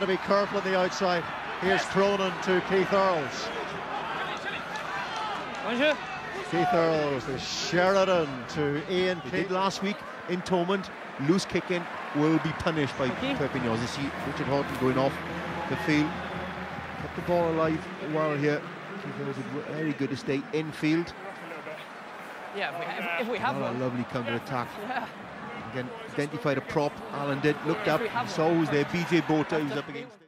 to be careful on the outside. Here's Cronin to Keith Earls. Keith Earls to Sheridan to Ian They Keith. did last week in Thomond. Loose kicking will be punished by Okay. Perpignan. You see Richard Haughton going off the field. Kept the ball alive while here. Keith Earls did very good to stay infield. Yeah, if we, if, if we have What a lovely counter attack. Yeah. Again, identified a prop. Alan did, looked up, have saw who was there. BJ Botha, who's up against it.